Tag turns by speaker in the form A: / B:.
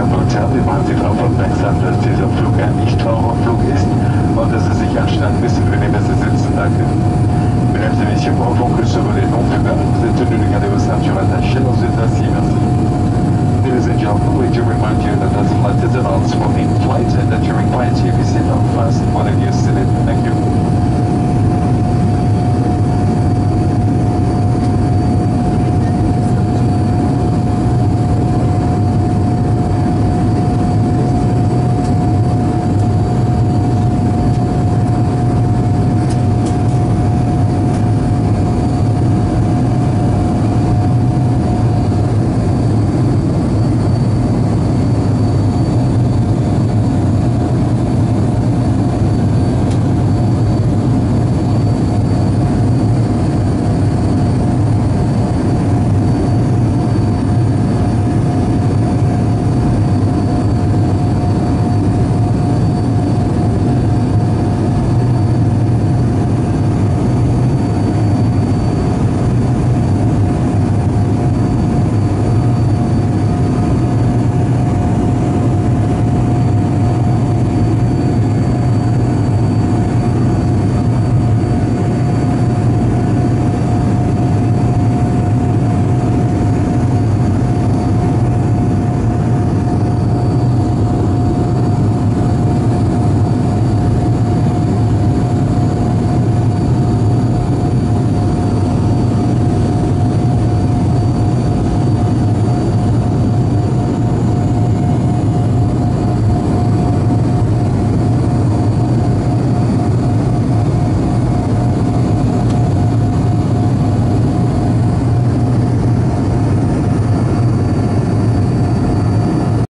A: der Polizei, wir Sie darauf aufmerksam, dass dieser Flug ein Nichtraucherflug ist und dass Sie sich anständig ein bisschen benehmen, dass sitzen. Danke. Mesdames et messieurs, pour vous que ce volet non fumeur, vous êtes tenus de garder vos ceintures attachées dans êtes assis. Merci. Ladies and gentlemen, we do remind you that this flight is an all-smoking flight and that you require to be seated on fast whenever you're seated. Thank you.